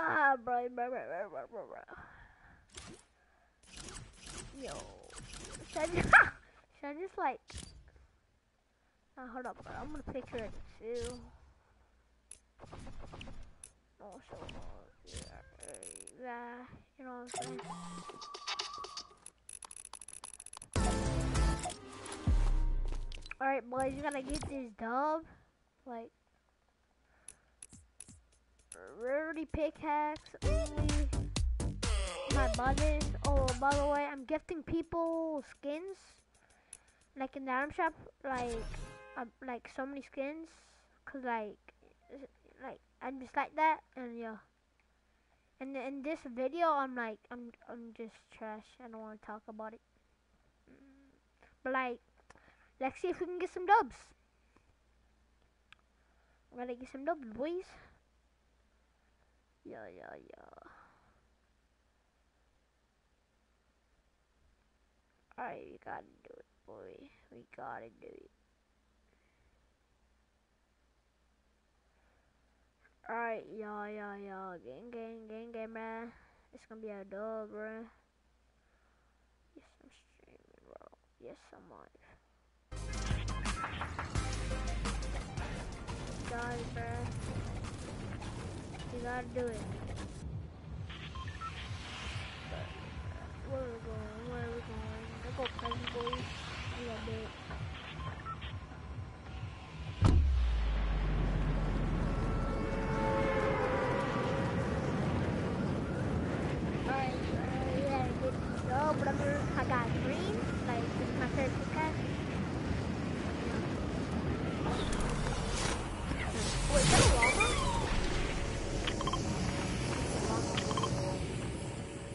Ah, bro, bro, bro, bro, bro, bro, bro. Yo. Should I just, should I just like... Uh, hold up, bro. I'm gonna picture it too. Oh, so, yeah, yeah, you know what I'm saying? Alright, boys, you gotta get this dub. Like, rarity pickaxe my brothers. Oh, by the way, I'm gifting people skins. Like in the item shop, like, uh, like so many skins. Cause like, like I'm just like that, and yeah. And in this video, I'm like, I'm, I'm just trash. I don't want to talk about it. But like, let's see if we can get some dubs. Gotta get some dubs, boys. Yeah, yeah, yeah. Alright, we gotta do it, boy. We gotta do it. Alright, yeah, yeah, yeah. Gang, gang, gang, gang, man. It's gonna be a dub, bro. Yes, I'm streaming, bro. Yes, I'm live. Guys, bro. You gotta do it. Where are we going? Where are we going? Let's go, crazy boys. We gotta do it. Alright, uh, yeah, good to go, brother. I got green, like, this is my favorite pickaxe. Wait, is that a lava?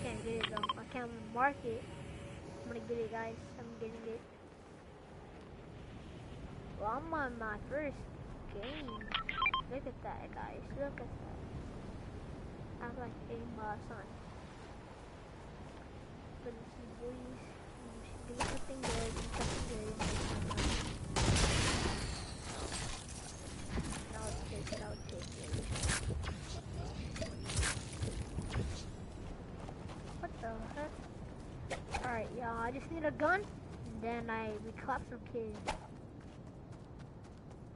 Can't get it though. I can't mark it. I'm gonna get it, guys. I'm getting it. Well, I'm on my first game. Look at that, guys. Look at that. I'm like getting my son. But some boys. Do something good. Do something good. I'll take it. I'll take it. What the heck? Alright, y'all. I just need a gun. And then I we clap some kids.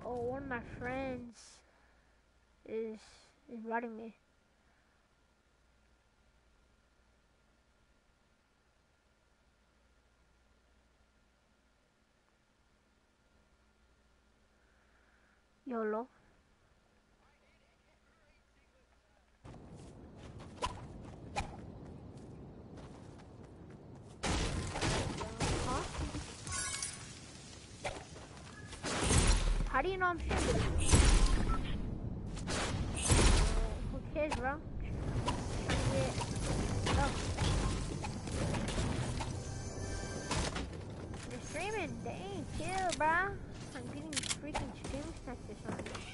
Oh, one of my friends is is writing me. YOLO. How do you know I'm streaming? Who cares, bro? Oh. Streaming? Dang, chill, bro. I'm getting freaking stream snatches on this.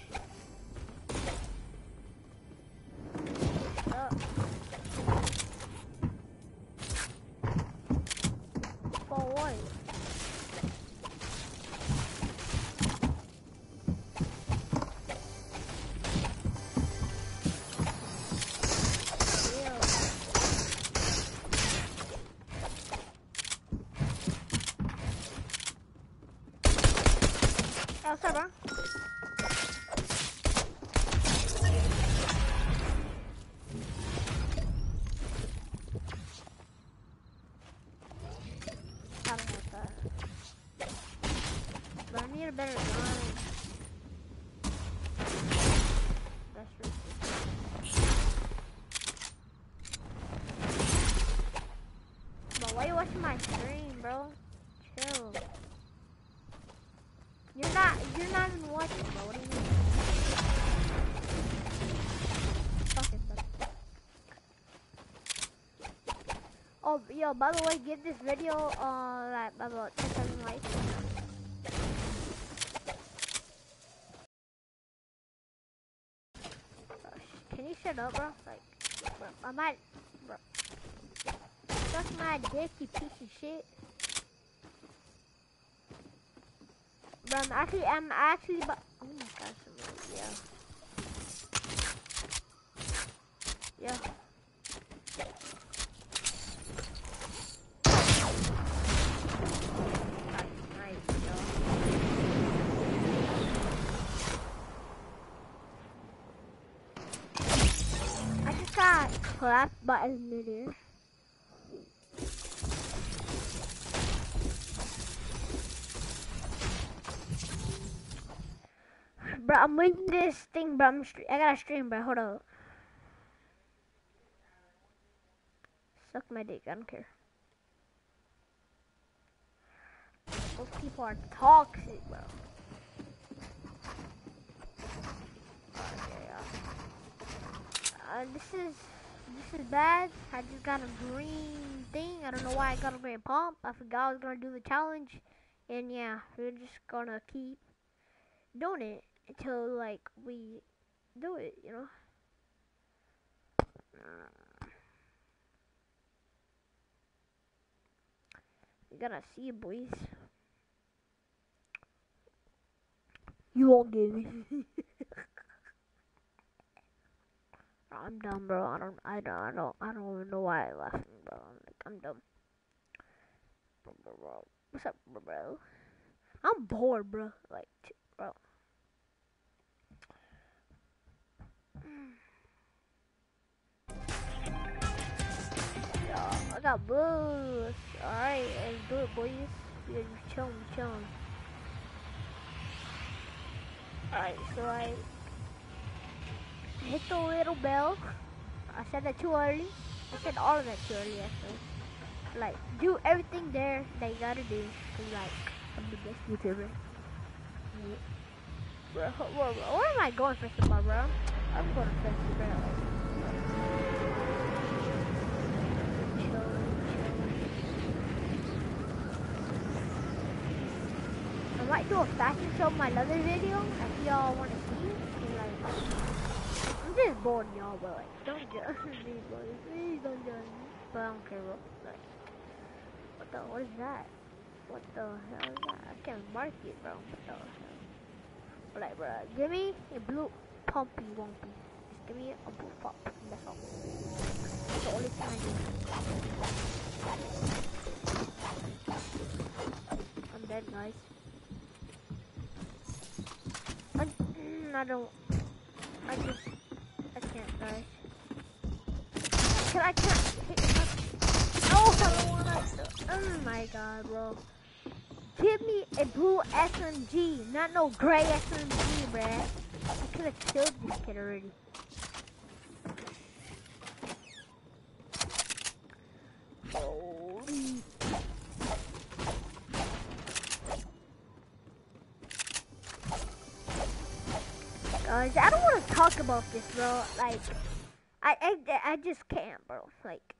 My stream, bro? Chill. You're not, you're not even watching, bro. What do you mean? Fuck it, fuck. Oh, yo, by the way, give this video, uh, like, about 10,000 likes. Can you shut up, bro? Like, bro, I might, bro. Suck my dick, you piece of shit. Bro, I'm actually, I'm actually, bu- oh my gosh, I'm really- yeah. Yeah. I just got clapped by a minute. Bro, I'm waiting this thing, bro. I'm I gotta stream, bro. Hold up. Suck my dick. I don't care. Those people are toxic, bro. Uh, this is this is bad. I just got a green thing. I don't know why I got a green pump. I forgot I was gonna do the challenge, and yeah, we're just gonna keep doing it until like we do it, you know. You gotta see boys. You won't get me. I'm dumb, bro. I don't, I don't, I don't, I don't even know why I'm laughing, bro. I'm like, I'm dumb. What's up, bro? I'm bored, bro. Like, bro. Got boost. Alright, let's do it, boys. Yeah, you chillin', you chillin'. Alright, so I hit the little bell. I said that too early. I said all of that too early, actually. Like, do everything there that you gotta do. Cause, like, I'm the best YouTuber. Yeah. Bro, where, where, am I going first of all, bro? I'm going to first, bro. Like, chill, chill. I might do a fashion show in my other video if y'all want to see I'm just bored, y'all, but like, don't judge me, boys. Please don't judge me. But I don't care, bro. Like, what the, what is that? What the hell is that? I can't mark it, bro. What the hell? Like, bro, give me a blue pumpy wumpy. Just give me a blue pump. That's all. That's the only thing I do. I'm dead, guys. I, I don't. I just. I can't, guys. Can I can't Oh. Oh my god, bro. Give me a blue SMG, not no gray SMG, bruh. I could have killed this kid already. Guys, I don't want to talk about this, bro. Like, I, I, I just can't, bro. Like,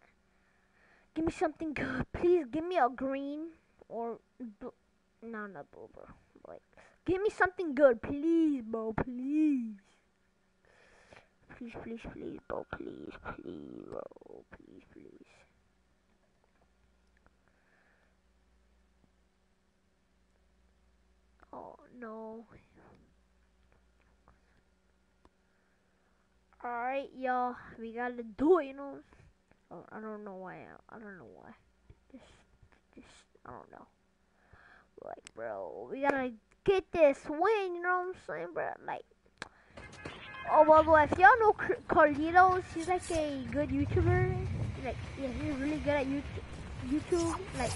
give me something good. Please give me a green or bl- no, not blue, bro. Like, give me something good, please, bro. Please. Please, please, please, bro. Please, please, bro. Please, please. Oh no. Alright, y'all. We gotta do it, you know. Oh, I don't know why. I, don't know why. Just, just, I don't know. Like, bro, we gotta get this win, you know what I'm saying, bro? Like, oh, well, well if y'all know Car- Carlitos, he's like a good YouTuber. Like, yeah, he's really good at YouTube. YouTube. Like,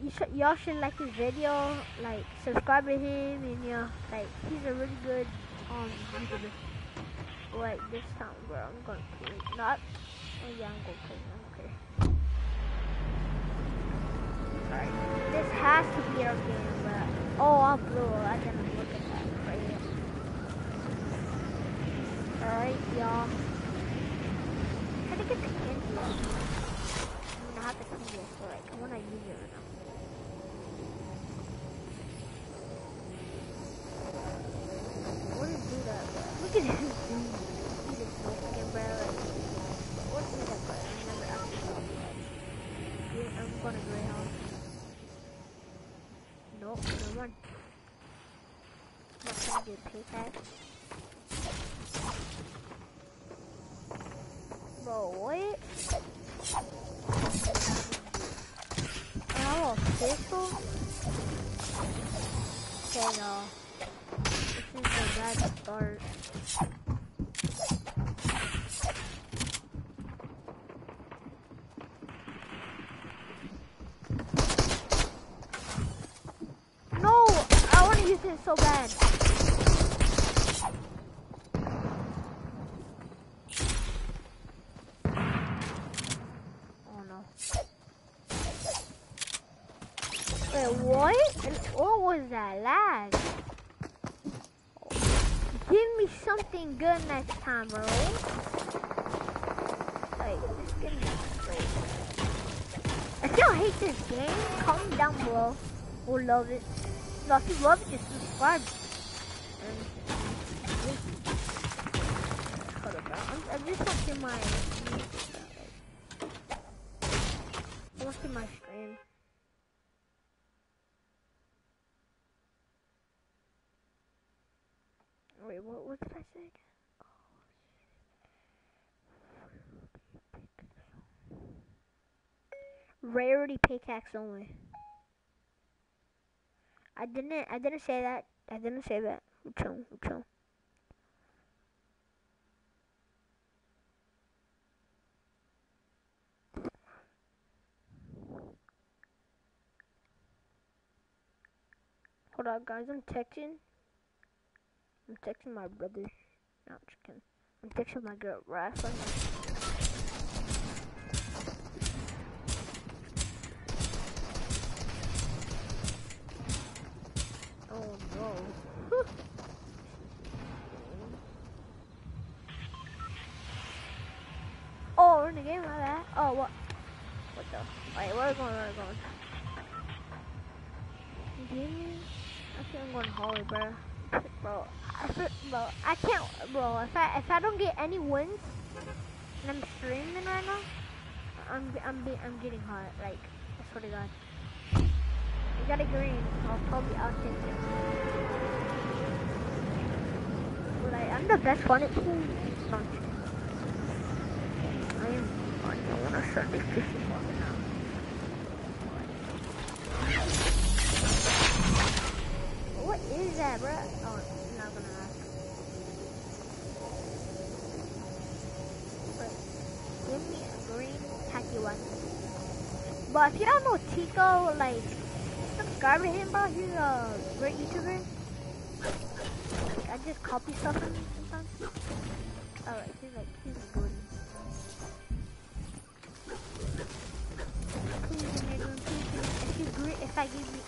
you should, y'all should like his video, like, subscribe to him, and yeah, like, he's a really good um YouTuber. Like, this time, bro, I'm gonna play. Not, oh yeah, I'm gonna play. I don't. Alright. This has to be our game, but oh, I'm blue. I didn't look at that. Right here. Alright, y'all. How to get the candy? I mean, I have the candy, so like, I wanna use it right now. I wanna do that, but look at this dude. He's a smoking, bro. Like, what's with that, but I never actually done that. I'm gonna Greyhound. Nope, no run. Not gonna get pickaxe. Bro, what? Have a pistol? Okay, no. This is a bad start. No! I want to use it so bad. Oh no. Wait, what? What was that lag? Give me something good next time, bro. Give me. I still hate this game. Comment down below. Or love it. If love it, just subscribe. And, hold up, bro. I'm, I'm just watching my. My stream. Wait, what, what did I say again? Oh, rarity pickaxe only. I didn't. I didn't say that. I didn't say that. Chill. Chill. Hold on, guys. I'm texting. I'm texting my brother. No, I'm. I'm texting my girl. Right. Oh oh, we're in the game, my bad. Oh, what? What the? Wait, where are we going? Where are we going? Gaming? I think I'm going Holly, bro. Bro, I, bro, I can't, bro. If I if I don't get any wins, and I'm streaming right now, I'm I'm I'm getting hot. Like, I swear to God. You got a green. I'll probably I'll take it. Like I'm the best one at kidding. I am. Start this fishing one now. What is that, bro? Oh, I'm not gonna ask. Give me a green tacky one. But if you don't know Tico, like him, bro. He's a uh, great YouTuber. Like, I just copy stuff from him sometimes. Alright, he's like, he's good. Please, give me a green, please, If you green, if I give you,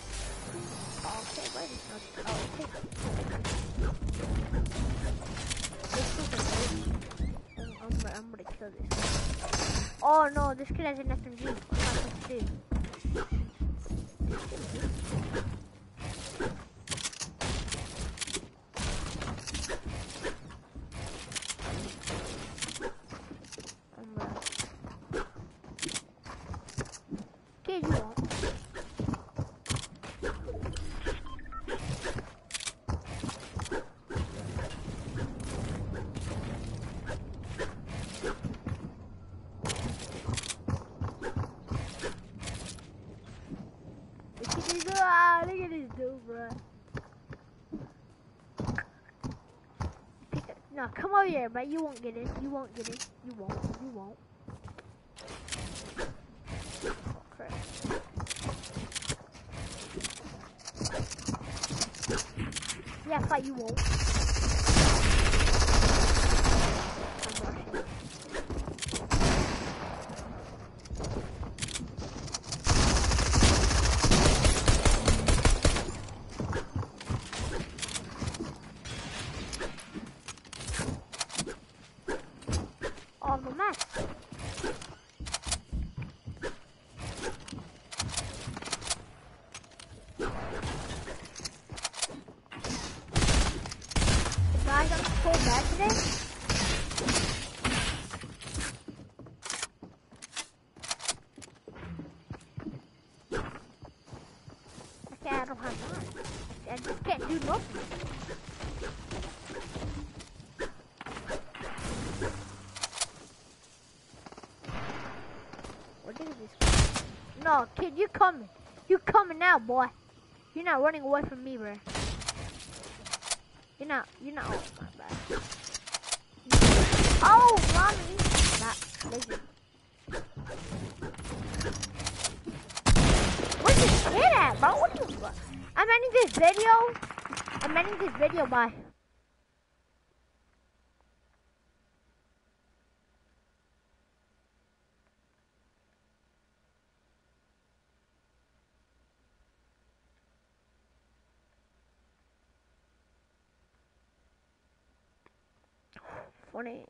okay, wait, okay. This is a I'm, I'm, gonna- kill this. Oh no, this kid has an. What am supposed to do? I'm gonna... Kid, you won't. Look at this, ah, look at this dude, bro. Pick it- Come but you won't get it. You won't get it. You won't. You won't. Oh, crap. Yeah, but you won't. I don't have time. I can't do nothing. What is this? No, kid, you're coming. You're coming now, boy. You're not running away from me, bro. You're not. You're not. Oh, oh mommy. Not. This kid at, bro? What are you, I'm ending this video. I'm ending this video Bye. Funny.